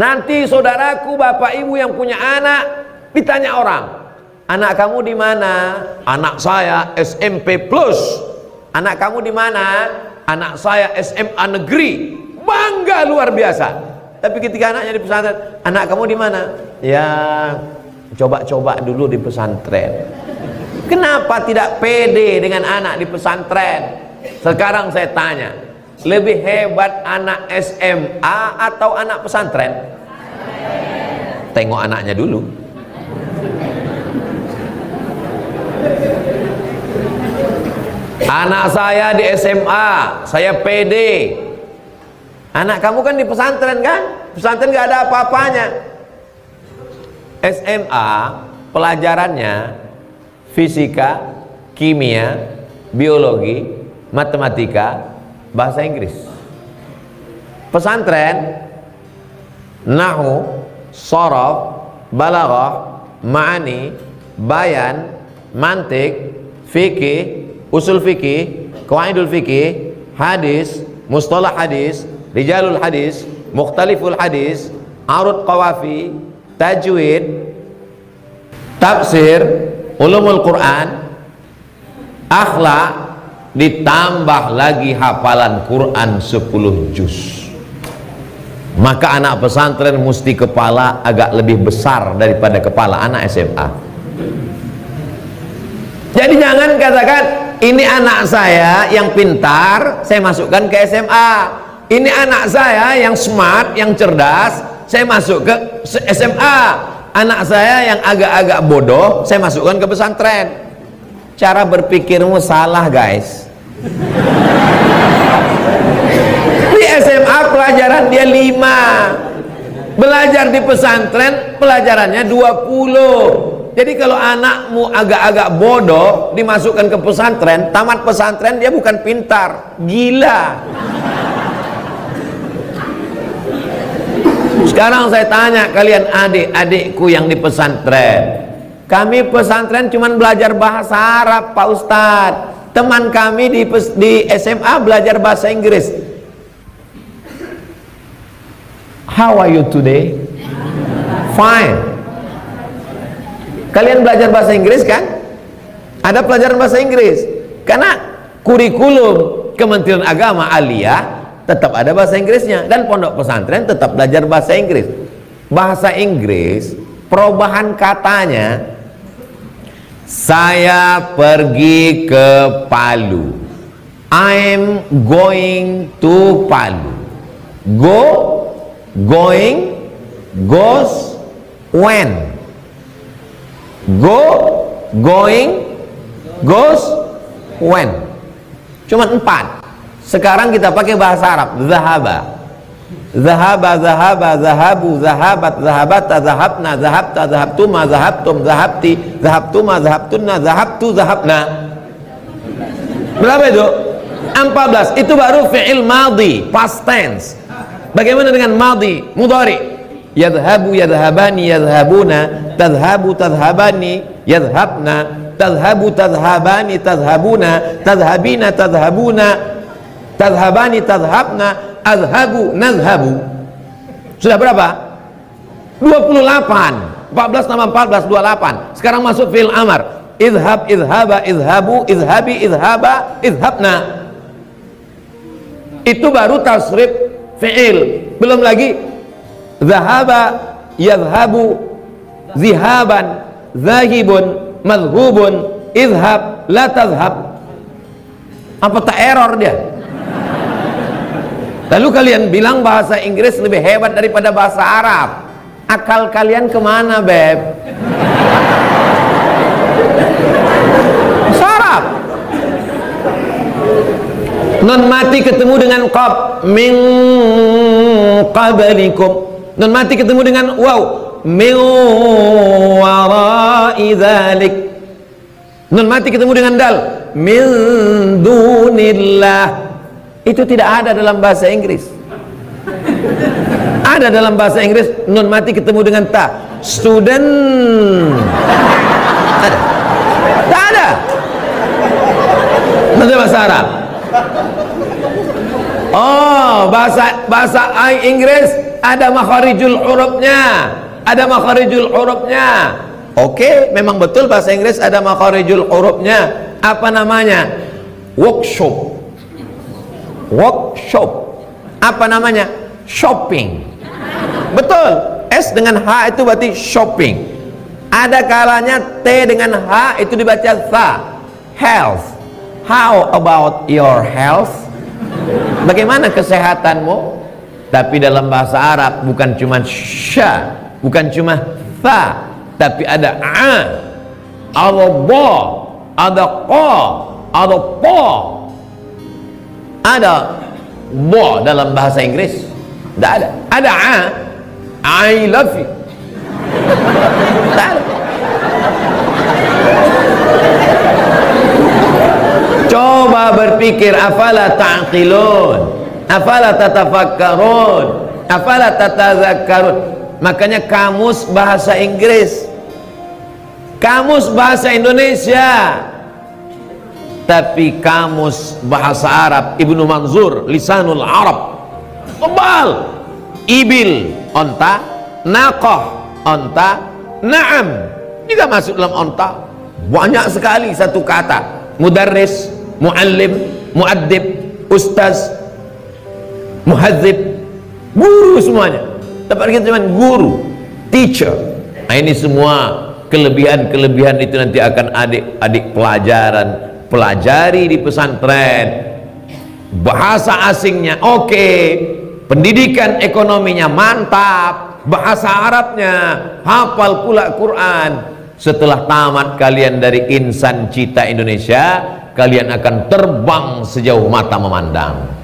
Nanti saudaraku, bapak ibu yang punya anak ditanya orang, anak kamu di mana? Anak saya SMP plus. Anak kamu di mana? Anak saya SMA negeri. Bangga luar biasa. Tapi ketika anaknya di pesantren, anak kamu di mana? Ya, coba-coba dulu di pesantren. Kenapa tidak pede dengan anak di pesantren? Sekarang saya tanya, lebih hebat anak SMA atau anak pesantren? Tengok anaknya dulu. Anak saya di SMA, saya PD. Anak kamu kan di pesantren kan? Pesantren gak ada apa-apanya. SMA pelajarannya fisika, kimia, biologi, matematika, bahasa Inggris. Pesantren nahu, sorof, balaghah, ma'ani, bayan, mantik, fikih, usul fikih, qawaidul fikih, hadis, mustalah hadis, rijalul hadis, mukhtaliful hadis, arud qawafi, tajwid, tafsir, ulumul Quran, akhlak, ditambah lagi hafalan Quran 10 juz. Maka anak pesantren mesti kepala agak lebih besar daripada kepala anak SMA. Jadi jangan katakan ini anak saya yang pintar, saya masukkan ke SMA. Ini anak saya yang smart, yang cerdas, saya masuk ke SMA. Anak saya yang agak-agak bodoh, saya masukkan ke pesantren. Cara berpikirmu salah, guys. Di SMA pelajaran dia 5. Belajar di pesantren pelajarannya 20. Jadi kalau anakmu agak-agak bodoh dimasukkan ke pesantren, tamat pesantren dia bukan pintar, gila. Sekarang saya tanya kalian adik-adikku yang di pesantren. Kami pesantren cuma belajar bahasa Arab, Pak Ustadz. Teman kami di, di SMA belajar bahasa Inggris. How are you today? Fine. Kalian belajar bahasa Inggris kan? Ada pelajaran bahasa Inggris. Karena kurikulum Kementerian Agama Aliyah tetap ada bahasa Inggrisnya dan pondok pesantren tetap belajar bahasa Inggris. Bahasa Inggris perubahan katanya saya pergi ke Palu. I'm going to Palu. Go, going, goes, when. Go, going, goes, when. Cuma empat. Sekarang kita pakai bahasa Arab, zahaba. Zahaba, zahaba, zahabu, zahabat, zahabata, zahabna, zahabta, zahabtuma, zahabtum, zahabti, zahabtuma, zahabtunna, zahabtu, zahabna. Berapa itu? 14. Itu baru fi'il madhi, past tense. Bagaimana dengan madhi, mudhari? Yadhabu, yadhabani, yadhabuna, tadhabu, tadhabani, yadhabna, tadhabu, tadhabani, tadhabuna, tadhabina, tadhabuna, tadhabani, tadhabna, azhabu nazhabu. Sudah berapa? 28 14 tambah 14 28 sekarang masuk fil amar. Izhab izhaba izhabu izhabi izhaba izhabna. Itu baru tasrif fi'il. Belum lagi zahaba yazhabu zihaban zahibun madhubun izhab la tazhab. Apa tak error dia Lalu kalian bilang bahasa Inggris lebih hebat daripada bahasa Arab. Akal kalian ke mana, Beb? Arab. Non mati ketemu dengan qab min qablikum. Non mati ketemu dengan waw min wara'i. Non mati ketemu dengan dal min dunillah itu tidak ada dalam bahasa Inggris. Ada dalam bahasa Inggris nun mati ketemu dengan ta. Student. Ada. Tak ada. Nanti bahasa Arab? Oh bahasa bahasa Inggris ada makharijul hurufnya. Ada makharijul hurufnya. Oke memang betul bahasa Inggris ada makharijul hurufnya. Apa namanya? Workshop workshop. Apa namanya? Shopping. Betul. S dengan H itu berarti shopping. Ada kalanya T dengan H itu dibaca tha health. How about your health? Bagaimana kesehatanmu? Tapi dalam bahasa Arab bukan cuma sya bukan cuma tha tapi ada a ada ba ada qa ada pa ada ba dalam bahasa Inggris? Tidak ada. Ada a I love you. Tidak coba berpikir afala ta'qilun? Afala tatafakkarun? Afala tatazakkarun? Makanya kamus bahasa Inggris. Kamus bahasa Indonesia tapi kamus bahasa Arab Ibnu Manzur Lisanul Arab. Tebal. Ibil onta. Naqah onta. Naam. Juga masuk dalam onta. Banyak sekali satu kata. Mudarris muallim muaddib ustaz muhadzib. Guru semuanya. Tapi kita cuma guru teacher. Nah ini semua kelebihan-kelebihan itu nanti akan adik-adik pelajaran pelajari di pesantren. Bahasa asingnya oke pendidikan ekonominya mantap bahasa Arabnya hafal pula Quran. Setelah tamat kalian dari insan cita Indonesia kalian akan terbang sejauh mata memandang